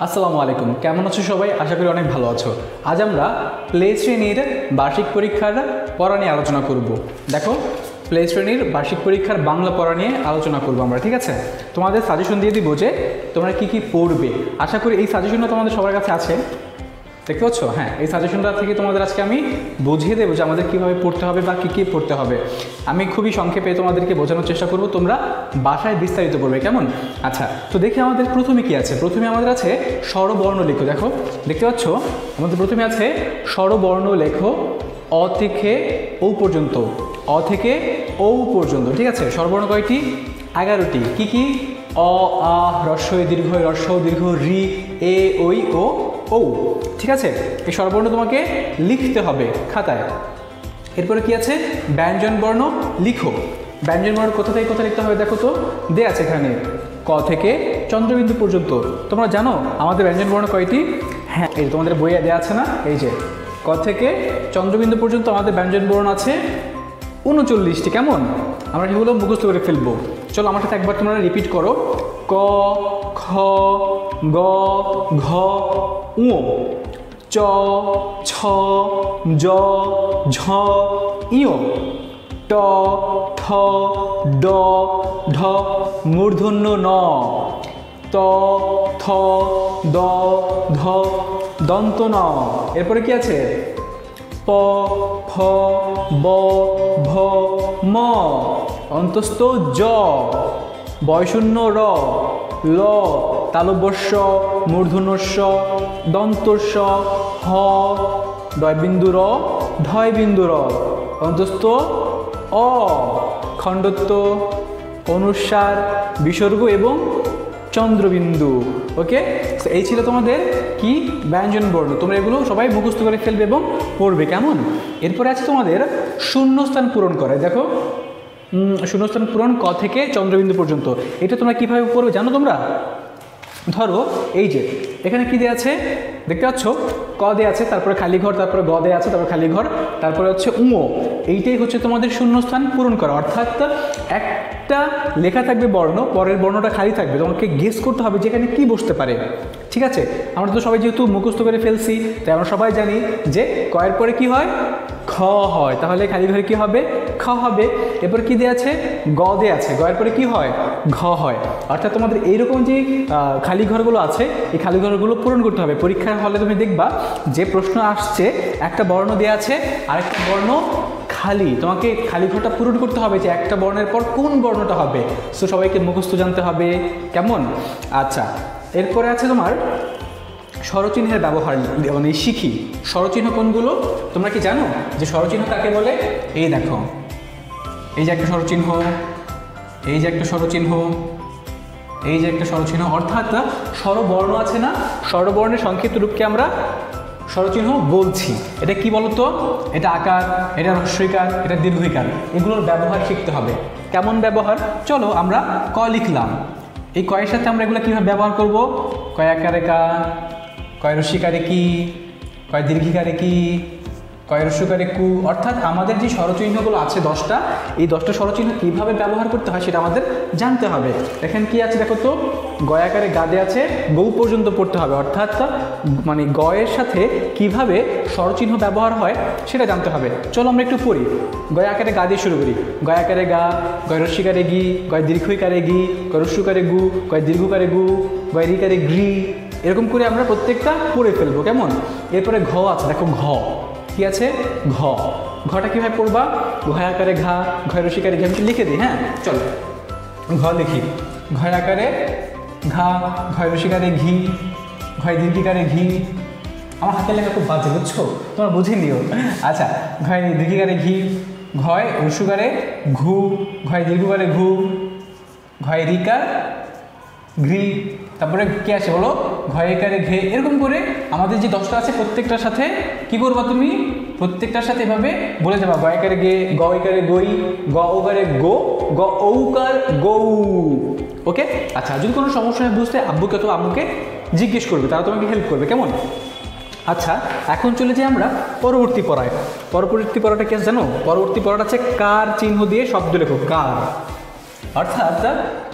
আসসালামু আলাইকুম। কেমন আছো সবাই? আশা করি অনেক ভালো আছো। আজ আমরা প্লে শ্রেণির বার্ষিক পরীক্ষার পড়া নিয়ে আলোচনা করব। দেখো, প্লে শ্রেণির বার্ষিক পরীক্ষার বাংলা পড়া নিয়ে আলোচনা করব আমরা, ঠিক আছে? তোমাদের সাজেশন দিয়ে দিব যে তোমরা কি কি পড়বে। আশা করি এই সাজেশনটা তোমাদের সবার কাছে আছে। দেখতে পাচ্ছ? হ্যাঁ এই সাজেশনটা থেকে তোমাদের আজকে আমি বুঝিয়ে দেবো যে আমাদের কীভাবে পড়তে হবে বা কী কী পড়তে হবে। আমি খুবই সংক্ষেপে তোমাদেরকে বোঝানোর চেষ্টা করব, তোমরা বাসায় বিস্তারিত পড়বে, কেমন? আচ্ছা তো দেখি আমাদের প্রথমে কি আছে? প্রথমে আমাদের আছে স্বরবর্ণ লেখো, দেখো, দেখতে পাচ্ছ? আমাদের প্রথমে আছে স্বরবর্ণ লেখো, অ থেকে ও পর্যন্ত, অ থেকে ও পর্যন্ত, ঠিক আছে? স্বরবর্ণ কয়টি? এগারোটি। কি কি? অ, আ রস্বই দীর্ঘ রস্ব দীর্ঘ, রি, এ ওই ও ও, ঠিক আছে। এই স্বরবর্ণ তোমাকে লিখতে হবে খাতায়। এরপরে কি আছে? ব্যঞ্জন বর্ণ লিখো। ব্যঞ্জন বর্ণ কোথা থেকে কোথায় লিখতে হবে দেখো তো। দে আছে এখানে। ক থেকে চন্দ্রবিন্দু পর্যন্ত। তোমরা জানো আমাদের ব্যঞ্জন বর্ণ কয়টি? হ্যাঁ এই তোমাদের বইয়ে দেওয়া আছে না? এই যে, ক থেকে চন্দ্রবিন্দু পর্যন্ত আমাদের ব্যঞ্জন বর্ণ আছে উনচল্লিশটি। কেমন? আমরা সেগুলো মুখস্থ করে ফেলব। চলো আমার সাথে একবার তোমরা রিপিট করো। ক, খ, গ, ঘ উ চ, ছ, জ, ঝ ইয় ট, ঠ, ড, ঢ, মূর্ধন্য ন। ত, থ, দ, ধ, দন্ত ন। এরপরে কি আছে? প, ফ, ব, ভ, ম। অন্তস্থ জ। বয়শূন্য র, ল, তালব্যস্য, মূর্ধন্যস্য, দন্তস্য, হ ডয়বিন্দু র ঢয় বিন্দু র, অন্তস্থ, অ, খণ্ডত্ব, অনুসার, বিসর্গ এবং চন্দ্রবিন্দু। ওকে তো এই ছিল তোমাদের কি ব্যঞ্জন বর্ণ? তোমরা এগুলো সবাই মুখস্থ করে ফেলবে এবং পড়বে, কেমন? এরপরে আছে তোমাদের শূন্যস্থান পূরণ করে। দেখো শূন্যস্থান পূরণ ক থেকে চন্দ্রবিন্দু পর্যন্ত। এটা তোমরা কীভাবে পড়বে জানো তোমরা? ধরো, এই যে, এখানে কি দেওয়া আছে? দেখতে পাচ্ছ? ক দেওয়া আছে, তারপরে খালি ঘর তারপরে গ দেওয়া আছে, তারপরে খালি ঘর তারপরে হচ্ছে উঁও এইটাই হচ্ছে তোমাদের শূন্যস্থান পূরণ করা। অর্থাৎ একটা লেখা থাকবে বর্ণ, পরের বর্ণটা খালি থাকবে। তোমাকে গেস করতে হবে যে এখানে কী বসতে পারে। ঠিক আছে? আমরা তো সবাই যেহেতু মুখস্থ করে ফেলছি, তাই আমরা সবাই জানি যে কয়ের পরে কি হয়? খ হয়। তাহলে খালি ঘরে কি হবে? খ হবে। এরপর কি দেওয়া আছে? গ দেওয়া আছে। গয়ের পরে কি হয়? ঘ হয়। অর্থাৎ তোমাদের এইরকম যে খালি ঘরগুলো আছে, এই খালি ঘরগুলো পূরণ করতে হবে। পরীক্ষার হলে তুমি দেখবা, যে প্রশ্ন আসছে, একটা বর্ণ দেওয়া আছে, আরেকটা বর্ণ খালি। তোমাকে খালি ঘরটা পূরণ করতে হবে যে একটা বর্ণের পর কোন বর্ণটা হবে। সো সবাইকে মুখস্থ জানতে হবে। কেমন? আচ্ছা। এরপরে আছে তোমার স্বরচিহ্নের ব্যবহার মানে শিখি। স্বরচিহ্ন কোনগুলো? তোমরা কি জানো? যে স্বরচিহ্ন কাকে বলে? এই দেখো। এই যে একটা স্বরচিহ্ন, এই যে একটা স্বরচিহ্ন, এই যে একটা স্বরচিহ্ন, অর্থাৎ স্বরবর্ণ আছে না? স্বরবর্ণের সংক্ষিপ্ত রূপকে আমরা স্বরচিহ্ন বলছি। এটা কি বলতো? এটা আকার, এটা হ্রস্বইকার এটা দীর্ঘিকার। এগুলোর ব্যবহার শিখতে হবে। কেমন ব্যবহার? চলো আমরা ক লিখলাম। এই কয়ের সাথে আমরা এগুলো কীভাবে ব্যবহার করব? কয় আকারে কা, কয় রস্যিকারে কি, কয় দীর্ঘিকারে কি কয় রস্যকারে কু, অর্থাৎ আমাদের যে স্বরচিহ্নগুলো আছে দশটা, এই দশটা স্বরচিহ্ন কীভাবে ব্যবহার করতে হয় সেটা আমাদের জানতে হবে। এখানে কি আছে দেখো তো? গয়াকারে গাদে আছে, গৌ পর্যন্ত পড়তে হবে। অর্থাৎ মানে গয়ের সাথে কীভাবে স্বরচিহ্ন ব্যবহার হয় সেটা জানতে হবে। চলো আমরা একটু পড়ি। গয়াকারে গা দিয়ে শুরু করি। গয়াকারে গা, গয় রস্যিকারে গি, গয় দীর্ঘইকারে গি, গয় রস্যকারে গু, গয় দীর্ঘকারে গু, গয় রিকারে গ্রি এরকম করে আমরা প্রত্যেকটা পড়ে ফেলব। কেমন? এরপরে ঘ আছে। দেখো ঘ। কি আছে? ঘ। ঘটা কীভাবে পড়বা? ঘয় আকারে ঘা ঘয় রসিকারে ঘি লিখে দিই হ্যাঁ? চলো। ঘ লিখি। ঘয় আকারে ঘা ঘয় রসিকারে ঘি ঘয় দীর্ঘিকারে ঘি। আমার হাতের লেখা খুব বাজে, বুঝছ? তোমরা বুঝে নিও। আচ্ছা ঘয় দীর্ঘিকারে ঘি, ঘয় রসুকারে ঘু, ঘয় দীর্ঘকারে ঘু, ঘয় রিকা, ঘৃ। তারপরে কি আছে বলো? ঘয়েকারে ঘে। এরকম করে আমাদের যে দশটা আছে প্রত্যেকটার সাথে কি করবা তুমি? প্রত্যেকটার সাথে এভাবে বলে যাবা গয়কারে গে গয়কারে গই, গ ওকারে গো, গ ঔকার গৌ। ওকে? আচ্ছা যদি কোনো সমস্যা হয় বুঝতে আব্বুকে তো আম্মুকে জিজ্ঞেস করবে, তারা তোমাকে হেল্প করবে, কেমন? আচ্ছা এখন চলে যাই আমরা পরবর্তী পড়ায়। পরবর্তী পড়াটা কি জানো? পরবর্তী পড়াটা আছে কার চিহ্ন দিয়ে শব্দ লেখো, কার। অর্থাৎ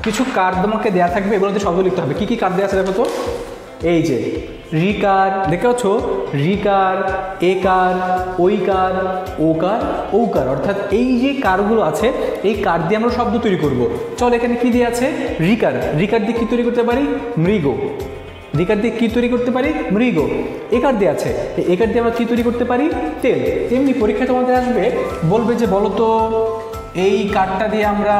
কিছু কার্ড তোমাকে দেওয়া থাকবে, এগুলোতে শব্দ লিখতে হবে। কী কী কার্ড দেওয়া আছে দেখো তো? এই যে, রিকার, দেখতে পাচ্ছ? রিকার, একার ওইকার ওকার ওকার অর্থাৎ এই যে কারগুলো আছে, এই কার দিয়ে আমরা শব্দ তৈরি করব। চল, এখানে কি দিয়ে আছে? রিকার। রিকার দিয়ে কি তৈরি করতে পারি? মৃগ। রিকার দিয়ে কি তৈরি করতে পারি? মৃগ। একার দিয়ে আছে। একার দিয়ে আমরা কি তৈরি করতে পারি? তেল। তেমনি পরীক্ষা তোমাদের আসবে, বলবে যে বলো তো এই কাঠটা দিয়ে আমরা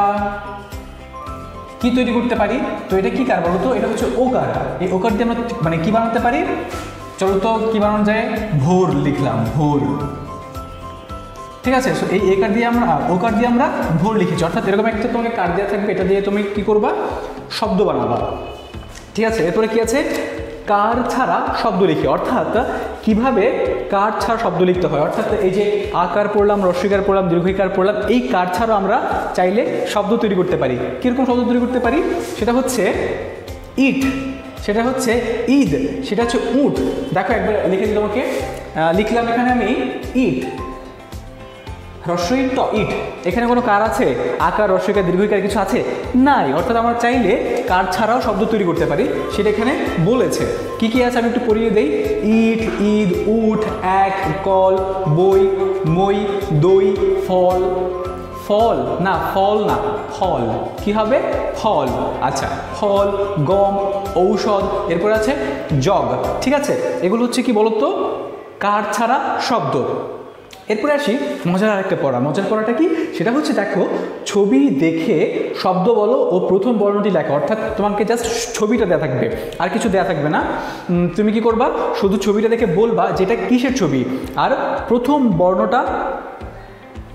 কি তৈরি করতে পারি? তো এটা কি কার বলো তো? এটা হচ্ছে ওকার। এই ওকার দিয়ে আমরা মানে কি বানাতে পারি? চলো তো কি বানানো যায়? ভোর লিখলাম, ভোর। ঠিক আছে? সো এই একার দিয়ে আমরা ওকার দিয়ে আমরা ভোর লিখেছি। অর্থাৎ এরকম একটা তোমাকে কার্ড দেওয়া থাকবে। এটা দিয়ে তুমি কি করবা? শব্দ বানাবা। ঠিক আছে? এরপরে কি আছে? কার ছাড়া শব্দ লিখি। অর্থাৎ কীভাবে কার ছাড়া শব্দ লিখতে হয়। অর্থাৎ এই যে আকার পড়লাম রস্বীকার পড়লাম, দীর্ঘিকার পড়লাম, এই কার ছাড়াও আমরা চাইলে শব্দ তৈরি করতে পারি। কীরকম শব্দ তৈরি করতে পারি? সেটা হচ্ছে ইট, সেটা হচ্ছে ঈদ, সেটা হচ্ছে উট। দেখো একবার লিখে দিই তোমাকে। লিখলাম এখানে আমি ইট হ্রস্বই ট ইট। এখানে কোনো কার আছে? আকার রস্বইকার দীর্ঘিকার কিছু আছে? নাই। অর্থাৎ আমরা চাইলে কার ছাড়াও শব্দ তৈরি করতে পারি, সেটা এখানে বলেছে। কি কি আছে আমি একটু পড়িয়ে দেই? ইট, ঈদ উঠ এক, কল, বই, মই, দই, ফল। ফল? না ফল না, ফল। কি হবে? ফল। আচ্ছা ফল, গম, ঔষধ, এরপর আছে জগ। ঠিক আছে? এগুলো হচ্ছে কি বলতো? কার ছাড়া শব্দ। এরপরে আসি, মজার আরেকটা পড়া। মজার পড়াটা কি? সেটা হচ্ছে, দেখো, ছবি দেখে শব্দ বলো ও প্রথম বর্ণটি লেখা। অর্থাৎ তোমাকে জাস্ট ছবিটা দেওয়া থাকবে। আর কিছু দেওয়া থাকবে না। তুমি কি করবা? শুধু ছবিটা দেখে বলবা যেটা কিসের ছবি। আর প্রথম বর্ণটা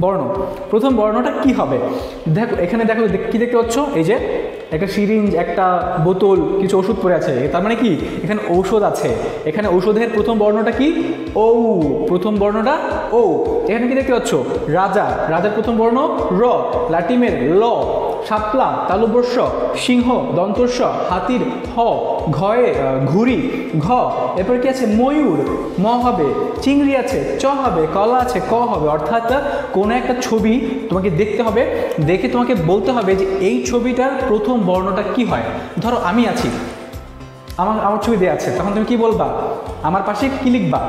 বর্ণ। প্রথম বর্ণটা কি হবে? দেখো, এখানে দেখো কী দেখতে পাচ্ছ? এই যে একটা সিরিঞ্জ, একটা বোতল, কিছু ওষুধ পড়ে আছে। তার মানে কি? এখানে ঔষধ আছে। এখানে ঔষধের প্রথম বর্ণটা কি? ও প্রথম বর্ণটা ও এখানে কি দেখতে পাচ্ছ? রাজা। রাজার প্রথম বর্ণ র। লাটিমের ল। শাপলা, তালুবর্ষ, সিংহ, দন্তস্ব, হাতির হ, ঘয়ে ঘুড়ি, ঘ, এরপর কি আছে? ময়ূর, ম হবে, চিংড়ি আছে, চ হবে, কলা আছে, ক হবে। অর্থাৎ কোনো একটা ছবি তোমাকে দেখতে হবে, দেখে তোমাকে বলতে হবে যে এই ছবিটার প্রথম বর্ণটা কি হয়। ধরো আমি আছি, আমার আমার ছবি দেওয়া আছে, তখন তুমি কি বলবা? আমার পাশে কি লিখবা?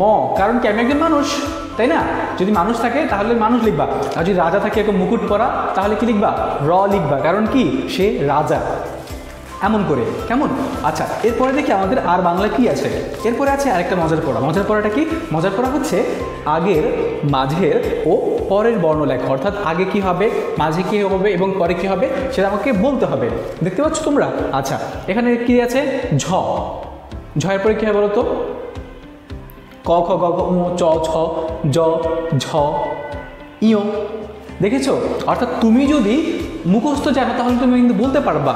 ম, কারণ কি আমি একজন মানুষ। তাই না? যদি মানুষ থাকে, তাহলে মানুষ লিখবা। আর যদি রাজা থাকে, এরকম মুকুট পরা, তাহলে কি লিখবা? র লিখবা। কারণ কি? সে রাজা। এমন করে। কেমন? আচ্ছা এরপরে দেখি আমাদের আর বাংলা কি আছে। এরপরে আছে আরেকটা মজার পড়া। মজার পড়াটা কি? মজার পড়া হচ্ছে আগের, মাঝের ও পরের বর্ণ লেখা অর্থাৎ আগে কি হবে, মাঝে কি হবে এবং পরে কি হবে, সেটা আমাকে বলতে হবে। দেখতে পাচ্ছ তোমরা? আচ্ছা এখানে কি আছে? ঝ। ঝয়ের পরে কি হবে বলো তো ক, খ, গ ঘ উ, চ ছ জ, ঝ, ইয়। দেখেছ? অর্থাৎ তুমি যদি মুখস্থ জানো, তাহলে তুমি কিন্তু বলতে পারবা।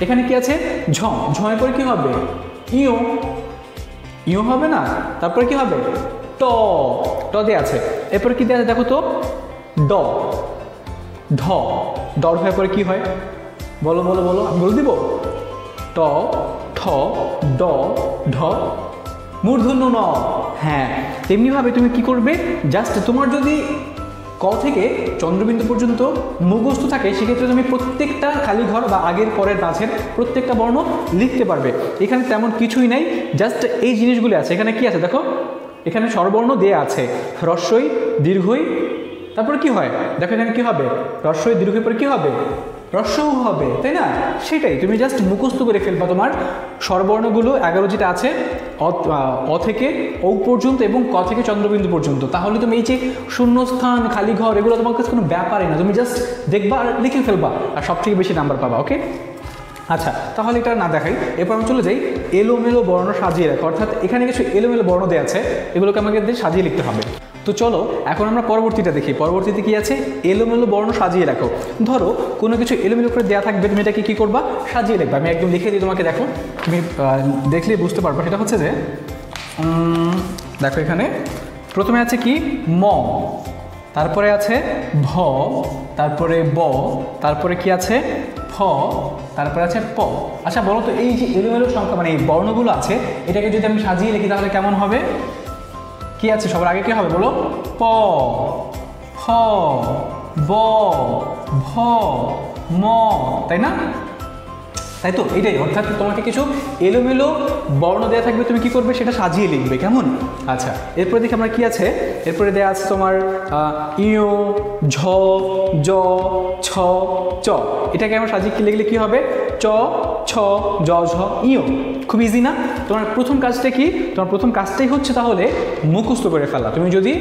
এখানে কি আছে? ঝ। ঝয়ের পরে কি হবে? ইয়। ইয় হবে না? তারপরে কি হবে? ট। ট দিয়ে আছে। এরপরে কি দিয়ে আছে? দেখো তো। ড। ঢ ডর হয়ে পরে কি হয়? বলো বলো বলো। আমি বলে দিব। ট, ঠ, ড, ঢ। মূর্ধন্য ন। হ্যাঁ তেমনিভাবে তুমি কি করবে? জাস্ট তোমার যদি ক থেকে চন্দ্রবিন্দু পর্যন্ত মুখস্থ থাকে, সেক্ষেত্রে তুমি প্রত্যেকটা খালি ঘর বা আগের পরের মাঝের প্রত্যেকটা বর্ণ লিখতে পারবে। এখানে তেমন কিছুই নাই জাস্ট এই জিনিসগুলি আছে। এখানে কি আছে দেখো? এখানে স্বরবর্ণ দেয়া আছে। হ্রস্বই, দীর্ঘই, তারপরে কি হয়? দেখো এখানে কি হবে? হ্রস্বই, দীর্ঘই পরে কি হবে? রস্যও হবে, তাই না? সেটাই, তুমি জাস্ট মুখস্থ করে ফেলবা তোমার স্বরবর্ণগুলো। এগারো যেটা আছে, অ থেকে ও পর্যন্ত এবং ক থেকে চন্দ্রবিন্দু পর্যন্ত। তাহলে তুমি এই যে শূন্যস্থান খালি ঘর এগুলো তোমার কাছে কোনো ব্যাপারই না। তুমি জাস্ট দেখবা আর লিখে ফেলবা আর সব থেকে বেশি নাম্বার পাবা ওকে আচ্ছা তাহলে এটা না দেখাই। এরপর আমি চলে যাই। এলোমেলো বর্ণ সাজিয়ে রাখো। অর্থাৎ এখানে কিছু এলোমেলো বর্ণ দেওয়া আছে। এগুলোকে আমাকে সাজিয়ে লিখতে হবে। তো চলো এখন আমরা পরবর্তীটা দেখি। পরবর্তীতে কি আছে? এলোমেলো বর্ণ সাজিয়ে রাখো। ধরো কোনো কিছু এলোমেলো করে দেওয়া থাকবে তুমি এটাকে কী করবা? সাজিয়ে লিখবা আমি একদম লিখে দিই তোমাকে দেখো। তুমি আহ, দেখলেই বুঝতে পারবা। সেটা হচ্ছে যে দেখো এখানে। প্রথমে আছে কি? ম। তারপরে আছে ভ। তারপরে ব। তারপরে কি আছে? ফ। তারপরে আছে প। আচ্ছা বলো তো এই যে এলোমেলো সংখ্যা মানে এই বর্ণগুলো আছে এটাকে যদি আমি সাজিয়ে লিখি তাহলে কেমন হবে? কি আছে? সবার আগে কি হবে বলো? প ফ ব, ভ, ম, তাই না? তাই তো? এটাই। অর্থাৎ তোমাকে কিছু এলোমেলো বর্ণ দেওয়া থাকবে, তুমি কি করবে? সেটা সাজিয়ে লিখবে, কেমন? আচ্ছা এরপরে দেখি আমরা কি আছে? এরপরে দেওয়া আছে তোমার ইয়, ঝ, জ, ছ, চ। এটাকে আমরা সাজিয়ে লিখলে কি হবে? চ, ছ, জ, ঝ ইয় খুব ইজি না? তোমার প্রথম কাজটা কি? তোমার প্রথম কাজটাই হচ্ছে তাহলে মুখস্থ করে ফেলা। তুমি যদি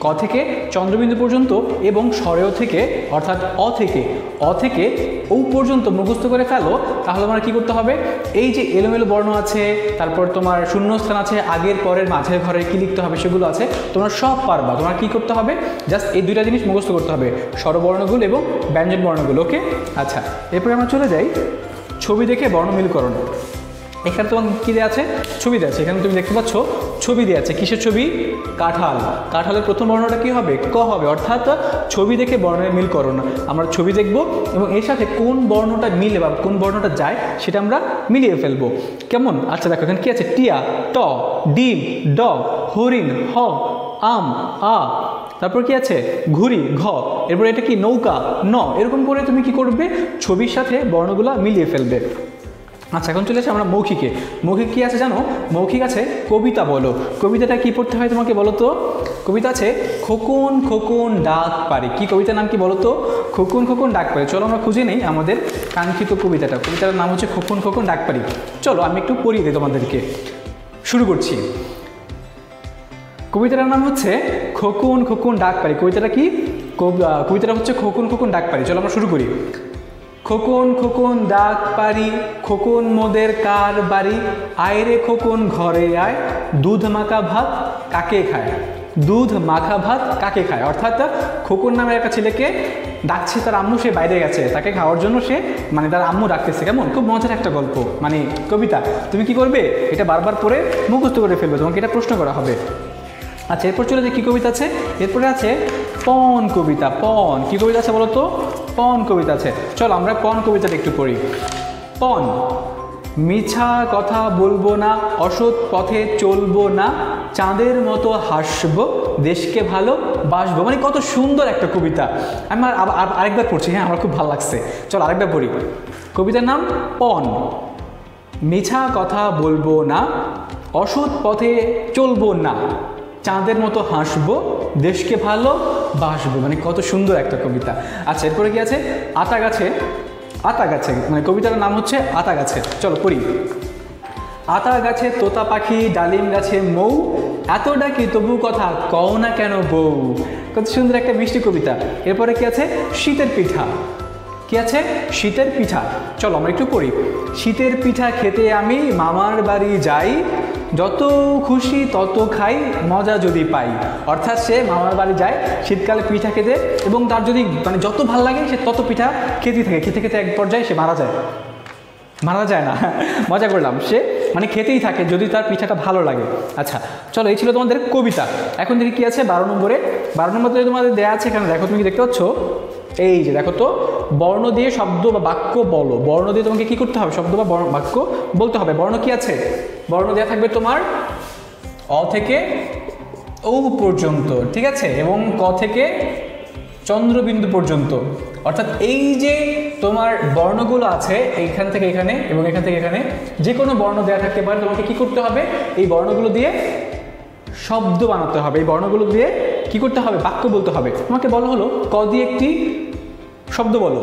ক থেকে চন্দ্রবিন্দু পর্যন্ত এবং স্বরেও থেকে, অর্থাৎ অ থেকে অ থেকে ও পর্যন্ত মুখস্থ করে ফেলো, তাহলে তোমার কি করতে হবে? এই যে এলোমেলো বর্ণ আছে, তারপর তোমার শূন্যস্থান আছে, আগের, পরের, মাঝের ঘরে কি লিখতে হবে সেগুলো আছে, তোমরা সব পারবা। তোমার কি করতে হবে? জাস্ট এই দুইটা জিনিস মুখস্থ করতে হবে। স্বরবর্ণগুলো এবং ব্যঞ্জন বর্ণগুলো ওকে আচ্ছা এরপরে আমরা চলে যাই ছবি দেখে বর্ণমিলকরণ এখানে তোমার কী দেওয়া আছে? ছবি দেওয়া আছে। এখানে তুমি দেখতে পাচ্ছ, ছবি দেওয়া আছে। কিসের ছবি? কাঁঠাল। কাঁঠালের প্রথম বর্ণটা কী হবে? ক হবে। অর্থাৎ ছবি দেখে বর্ণের মিল করো না। আমরা ছবি দেখব এবং এর সাথে কোন বর্ণটা মিলে বা কোন বর্ণটা যায় সেটা আমরা মিলিয়ে ফেলব। কেমন? আচ্ছা দেখো, এখানে কি আছে? টিয়া, ট, ডিম ডগ হরিণ, হ, আম, আ তারপর কি আছে? ঘুড়ি, ঘ। এরপর এটা কি? নৌকা, ন। এরকম করে তুমি কি করবে? ছবির সাথে বর্ণগুলা মিলিয়ে ফেলবে। আচ্ছা এখন চলে আসে আমরা মৌখিকে। মৌখিক কি আছে জানো? মৌখিক আছে কবিতা বলো। কবিতাটা কি পড়তে হয় তোমাকে বলো তো? কবিতা আছে, খোকন খোকন ডাক পারি। কি কবিতার নাম কি বলো তো? খোকন খোকন ডাক পারি। চলো আমরা খুঁজে নেই আমাদের কাঙ্ক্ষিত কবিতাটা। কবিতার নাম হচ্ছে খোকন খোকন ডাক পারি। চলো, আমি একটু পড়িয়ে দিই তোমাদেরকে। শুরু করছি। কবিতাটার নাম হচ্ছে খোকন খোকন ডাক পারি কবিতাটা কি? কবিতাটা হচ্ছে খোকন খোকন ডাক পারি চলো আমরা শুরু করি। খোকন খোকন ডাক পারি খোকন মোদের কার বাড়ি? আয় রে খোকন, ঘরে আয়। দুধ মাখা ভাত কাকে খায়? দুধ মাখা ভাত কাকে খায়? অর্থাৎ খোকন নামের একটা ছেলেকে ডাকছে তার আম্মু, সে বাইরে গেছে। তাকে খাওয়ার জন্য সে মানে তার আম্মু ডাকতেছে। কেমন? খুব মজার একটা গল্প। মানে কবিতা। তুমি কি করবে? এটা বারবার পরে মুখস্থ করে ফেলবে। তোমাকে এটা প্রশ্ন করা হবে। আচ্ছা এরপর চলে যাই, কী কবিতা আছে? এরপরে আছে পন কবিতা, পন। কি কবিতা আছে বলো তো? পন কবিতা আছে। চলো, আমরা পন কবিতাটা একটু পড়ি। পন, মিছা কথা বলব না, অসৎ পথে চলবো না, চাঁদের মতো হাসবো, দেশকে ভালো বাসবো। মানে কত সুন্দর একটা কবিতা। আমি আর- আবার- আরেকবার পড়ছি হ্যাঁ আমার খুব ভালো লাগছে। চলো, আরেকবার পড়ি। কবিতার নাম পন। মিছা কথা বলব না, অসৎ পথে চলবো না চাঁদের মতো হাসবো, দেশকে ভালো বাসবো মানে কত সুন্দর একটা কবিতা। আচ্ছা এরপরে কি আছে? আতা গাছে আতা গাছে মানে কবিতার নাম হচ্ছে আতা গাছে চলো, পড়ি। আতা গাছে তোতা পাখি, ডালিম গাছে মৌ, এত ডাকি তবু কথা কও না কেন বউ। কত সুন্দর একটা মিষ্টি কবিতা। এরপরে কি আছে? শীতের পিঠা। কি আছে? শীতের পিঠা। চলো, আমরা একটু পড়ি। শীতের পিঠা খেতে আমি মামার বাড়ি যাই যত খুশি তত খাই, মজা যদি পাই। অর্থাৎ সে মামার বাড়ি যায়, শীতকালে পিঠা খেতে এবং তার যদি মানে যত ভালো লাগে, সে তত পিঠা খেতেই থাকে। খেতে খেতে এক পর্যায়ে সে মারা যায়। মারা যায় না। মজা করলাম। সে মানে খেতেই থাকে যদি তার পিঠাটা ভালো লাগে। আচ্ছা চলো, এই ছিল তোমাদের কবিতা। এখন দেখি কি আছে? বারো নম্বরে। বারো নম্বরে তোমাদের দেওয়া আছে এখানে। দেখো, তুমি দেখতে পাচ্ছ? এই যে দেখো তো, বর্ণ দিয়ে শব্দ বা বাক্য বলো। বর্ণ দিয়ে তোমাকে কি করতে হবে? শব্দ বা বাক্য বলতে হবে। বর্ণ কি আছে? বর্ণ দেওয়া থাকবে তোমার অ থেকে ও পর্যন্ত, ঠিক আছে? এবং ক থেকে চন্দ্রবিন্দু পর্যন্ত। অর্থাৎ এই যে তোমার বর্ণগুলো আছে, এইখান থেকে এখানে এবং এখান থেকে এখানে যে কোনো বর্ণ দেওয়া থাকতে পারে। তোমাকে কি করতে হবে? এই বর্ণগুলো দিয়ে শব্দ বানাতে হবে। এই বর্ণগুলো দিয়ে কি করতে হবে? বাক্য বলতে হবে। তোমাকে বলা হলো, ক দিয়ে একটি শব্দ বলো।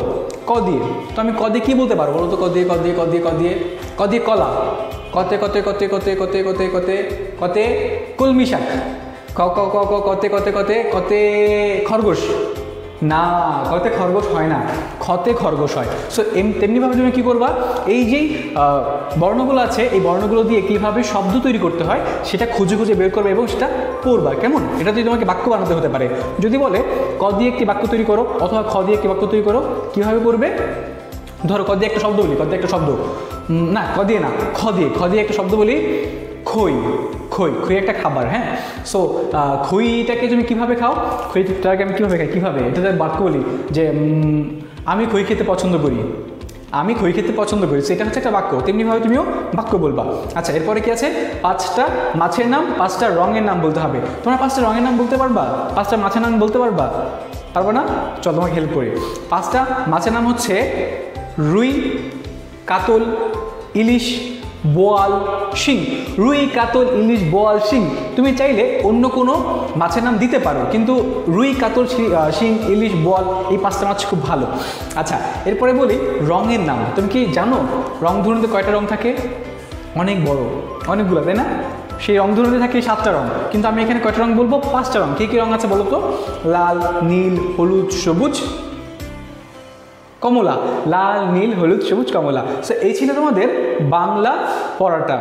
ক দিয়ে তো আমি ক দিয়ে কী বলতে পারব? বলো তো ক দিয়ে ক দিয়ে ক দিয়ে ক দিয়ে ক দিয়ে কলা। কতে কতে কতে কতে কতে কতে কতে কতে কলমি শাক ক ক ক ক, কতে কতে কতে কতে খরগোশ। না, কতে খরগোশ হয় না। খতে খরগোশ হয়। সো এম, তেমনিভাবে তুমি কী করবা? এই যেই বর্ণগুলো আছে, এই বর্ণগুলো দিয়ে কীভাবে শব্দ তৈরি করতে হয়, সেটা খুঁজে খুঁজে বের করবে এবং সেটা পড়বা কেমন? এটা যদি তোমাকে বাক্য বানাতে হতে পারে। যদি বলে, ক দিয়ে একটি বাক্য তৈরি করো অথবা খ দিয়ে একটি বাক্য তৈরি করো, কীভাবে করবে ধরো, ক দিয়ে একটা শব্দ বলি, ক দিয়ে একটা শব্দ। না, ক দিয়ে না, খ দিয়ে খ দিয়ে একটা শব্দ বলি, খই খই খই একটা খাবার হ্যাঁ? সো খইটাকে তুমি কীভাবে খাও? খইটাকে আমি কীভাবে খাই? কীভাবে? এটাতে বাক্য বলি যে আমি খই খেতে পছন্দ করি। আমি খই খেতে পছন্দ করি, সেটা হচ্ছে একটা বাক্য। তেমনিভাবে তুমিও বাক্য বলবা। আচ্ছা এরপরে কি আছে? পাঁচটা মাছের নাম, পাঁচটা রঙের নাম বলতে হবে। তোমরা পাঁচটা রঙের নাম বলতে পারবা? পাঁচটা মাছের নাম বলতে পারবা? পারব না? চল, তোমাকে হেল্প করি। পাঁচটা মাছের নাম হচ্ছে রুই, কাতল, ইলিশ বোয়াল শিং রুই কাতল, ইলিশ, বোয়াল শিং তুমি চাইলে অন্য কোনো মাছের নাম দিতে পারো, কিন্তু রুই কাতল শি- ইলিশ, বোয়াল এই পাঁচটা মাছ খুব ভালো। আচ্ছা এরপরে বলি রঙের নাম। তুমি কি জানো রং ধরুন কয়টা রং থাকে? অনেক বড়, অনেকগুলো, তাই না? সেই রং ধরুন থাকে সাতটা রং। কিন্তু আমি এখানে কয়টা রং বলব? পাঁচটা রং। কী কী রং আছে বলো তো? লাল, নীল, হলুদ, সবুজ। কমলা, লাল, নীল, হলুদ, সবুজ, কমলা। সো এই ছিল তোমাদের বাংলা পড়াটা।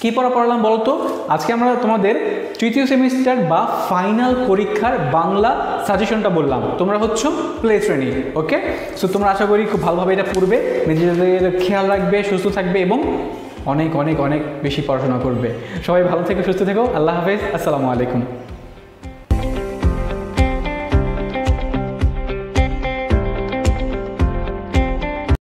কী পড়া পড়ালাম বলতো? আজকে আমরা তোমাদের তৃতীয় সেমিস্টার বা ফাইনাল পরীক্ষার বাংলা সাজেশনটা বললাম। তোমরা হচ্ছে প্লে শ্রেণি ওকে সো তোমরা আশা করি খুব ভালোভাবে এটা পড়বে, নিজেদের খেয়াল রাখবে, সুস্থ থাকবে এবং অনেক অনেক অনেক বেশি পড়াশোনা করবে। সবাই ভালো থেকে, সুস্থ থেকো। আল্লাহ হাফেজ। আসসালামু আলাইকুম।